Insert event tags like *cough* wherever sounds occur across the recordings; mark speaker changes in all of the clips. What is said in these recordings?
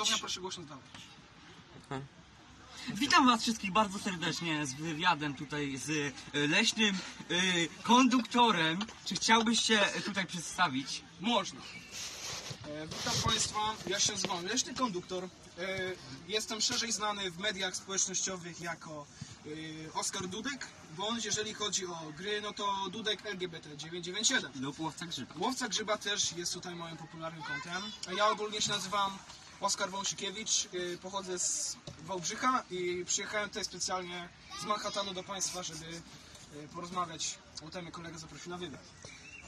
Speaker 1: Widownia, proszę głośno dalej.
Speaker 2: Witam was wszystkich bardzo serdecznie z wywiadem tutaj z y, leśnym y, konduktorem. Czy chciałbyś się tutaj przedstawić?
Speaker 1: Można. E, witam Państwa, ja się nazywam Leśny Konduktor. E, jestem szerzej znany w mediach społecznościowych jako e, Oskar Dudek, bądź jeżeli chodzi o gry, no to Dudek LGBT 997.
Speaker 2: Lub łowca grzyba.
Speaker 1: Łowca Grzyba też jest tutaj moim popularnym kontem. A ja ogólnie się nazywam Oskar Wąsikiewicz, e, pochodzę z Wałbrzycha i przyjechałem tutaj specjalnie z Manhattanu do Państwa, żeby e, porozmawiać o temie kolega zaprosił na wywiad.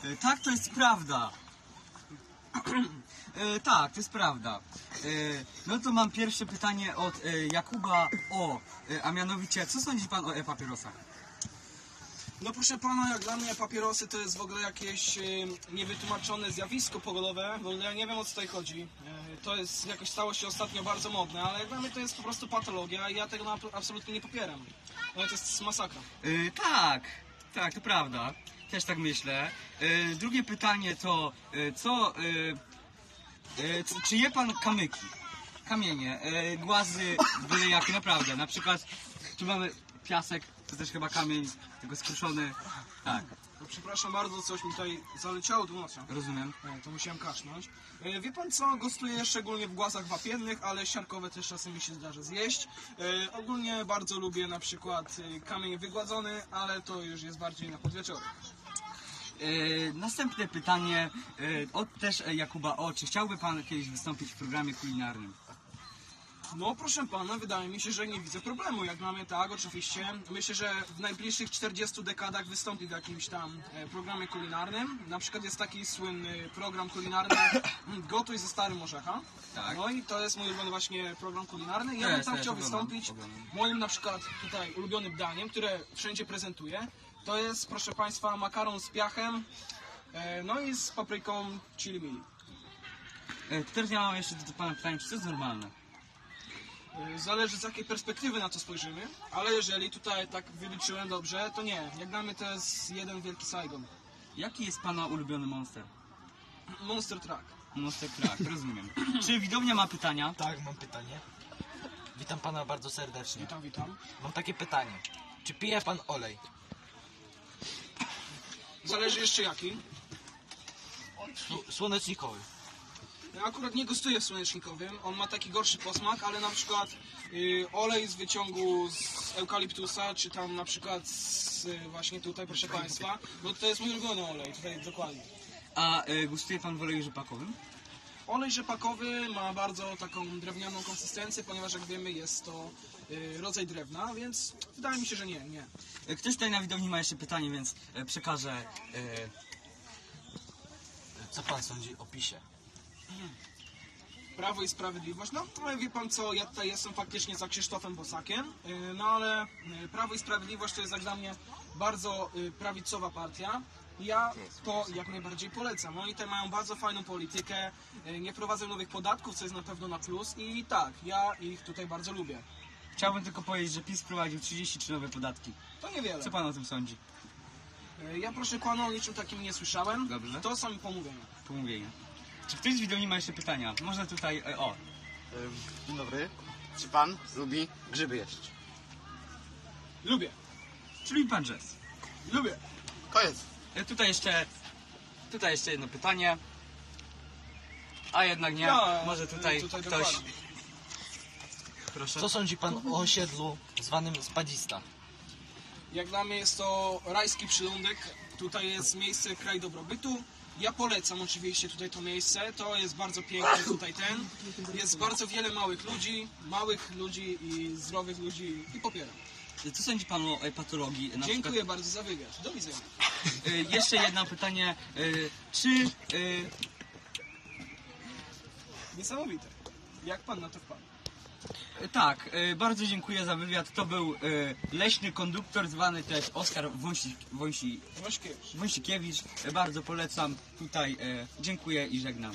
Speaker 2: E, Tak, to jest prawda. *clears throat* E, tak, to jest prawda. E, no to mam pierwsze pytanie od e, Jakuba O. E, a mianowicie, co sądzi pan o e-papierosach?
Speaker 1: No proszę pana, jak dla mnie papierosy to jest w ogóle jakieś niewytłumaczone zjawisko pogodowe, bo ja nie wiem o co tutaj chodzi. E, to jest jakoś stało się ostatnio bardzo modne, ale jak dla mnie to jest po prostu patologia i ja tego absolutnie nie popieram. No to jest masakra.
Speaker 2: E, tak, tak, to prawda. Też tak myślę. E, drugie pytanie to, e, co... E, c- czy je pan kamyki? Kamienie, e, głazy, byle jakie, naprawdę. Na przykład, tu mamy piasek, to też chyba kamień, tylko skruszony. Tak,
Speaker 1: No, przepraszam bardzo, coś mi tutaj zaleciało tu nocą.
Speaker 2: rozumiem.
Speaker 1: E, To musiałem kaszlnąć. E, Wie pan co, gostuję szczególnie w głazach wapiennych, ale siarkowe też czasem mi się zdarza zjeść. E, ogólnie bardzo lubię na przykład e, kamień wygładzony, ale to już jest bardziej na podwieczorek.
Speaker 2: E, następne pytanie e, od też e, Jakuba O. Czy chciałby pan kiedyś wystąpić w programie kulinarnym?
Speaker 1: No proszę pana, wydaje mi się, że nie widzę problemu. Jak mnie tak, oczywiście. Myślę, że w najbliższych 40 dekadach wystąpi w jakimś tam e, programie kulinarnym. Na przykład jest taki słynny program kulinarny *clears throat* Gotuj ze Starym Orzecha.
Speaker 2: Tak.
Speaker 1: No i to jest mój ulubiony właśnie program kulinarny. Ja bym
Speaker 2: jest,
Speaker 1: tam chciał
Speaker 2: oglądam,
Speaker 1: wystąpić.
Speaker 2: oglądam.
Speaker 1: Moim na przykład tutaj ulubionym daniem, które wszędzie prezentuję, to jest proszę państwa makaron z piachem, e, no i z papryką chili mili.
Speaker 2: E, teraz ja mam jeszcze do pana pytanie, czy to jest normalne?
Speaker 1: Y, Zależy z jakiej perspektywy na to spojrzymy, ale jeżeli tutaj tak wyliczyłem dobrze, to nie. Jak dla mnie to jest jeden wielki Saigon.
Speaker 2: Jaki jest pana ulubiony monster?
Speaker 1: Monster Truck.
Speaker 2: Monster Truck, rozumiem. *clears throat* Czy widownia ma pytania?
Speaker 3: Tak, mam pytanie. Witam pana bardzo serdecznie.
Speaker 1: Witam, witam.
Speaker 3: Mam takie pytanie. Czy pije pan olej?
Speaker 1: Zależy jeszcze jaki.
Speaker 3: Sł- Słonecznikowy.
Speaker 1: Ja akurat nie gostuję w Słonecznikowym, on ma taki gorszy posmak, ale na przykład y, olej z wyciągu z eukaliptusa, czy tam na przykład z, y, właśnie tutaj, proszę Państwa, bo to jest mój ulubiony olej, tutaj dokładnie.
Speaker 2: A e, gustuje pan w oleju rzepakowym?
Speaker 1: Olej rzepakowy ma bardzo taką drewnianą konsystencję, ponieważ jak wiemy jest to y, rodzaj drewna, więc wydaje mi się, że nie, nie.
Speaker 2: E, Ktoś tutaj na widowni ma jeszcze pytanie, więc e, przekażę. E,
Speaker 3: Co pan sądzi o PiSie?
Speaker 1: Prawo i Sprawiedliwość, no wie pan co, ja tutaj jestem faktycznie za Krzysztofem Bosakiem, y, no ale y, Prawo i Sprawiedliwość to jest jak dla mnie bardzo y, prawicowa partia. Ja to jak najbardziej polecam. Oni tutaj mają bardzo fajną politykę, nie prowadzą nowych podatków, co jest na pewno na plus i tak, ja ich tutaj bardzo lubię.
Speaker 2: chciałbym tylko powiedzieć, że PiS wprowadził 33 nowe podatki.
Speaker 1: To niewiele.
Speaker 2: Co pan o tym sądzi?
Speaker 1: Ja proszę pana o niczym takim nie słyszałem.
Speaker 2: Dobrze.
Speaker 1: To są pomówienia.
Speaker 2: Pomówienia. Czy ktoś z widowni ma jeszcze pytania? Można tutaj. E, o.
Speaker 4: Dzień dobry. Czy pan lubi grzyby jeść?
Speaker 1: Lubię,
Speaker 2: Czyli pan Jazz.
Speaker 1: lubię.
Speaker 4: Koniec.
Speaker 2: E, tutaj jeszcze. Tutaj jeszcze jedno pytanie. A jednak nie.
Speaker 1: Ja,
Speaker 2: Może tutaj,
Speaker 1: tutaj
Speaker 2: ktoś.
Speaker 1: dokładnie.
Speaker 2: Proszę.
Speaker 3: Co sądzi pan o osiedlu zwanym Spadzista?
Speaker 1: Jak dla mnie jest to rajski przylądek. Tutaj jest miejsce kraj dobrobytu. Ja polecam oczywiście tutaj to miejsce. To jest bardzo piękny tutaj ten. Jest bardzo wiele małych ludzi, małych ludzi i zdrowych ludzi i popieram.
Speaker 2: Co sądzi pan o e, patologii? Na
Speaker 1: Dziękuję bardzo za wywiad. Do widzenia.
Speaker 2: Przykład, e, jeszcze jedno pytanie. E, czy. E,
Speaker 1: Niesamowite. Jak pan na to wpadł?
Speaker 2: Tak, e, bardzo dziękuję za wywiad. To był e, leśny konduktor, zwany też Oskar Wąsi, Wąsi. Wąsikiewicz. E, Bardzo polecam. Tutaj e, dziękuję i żegnam.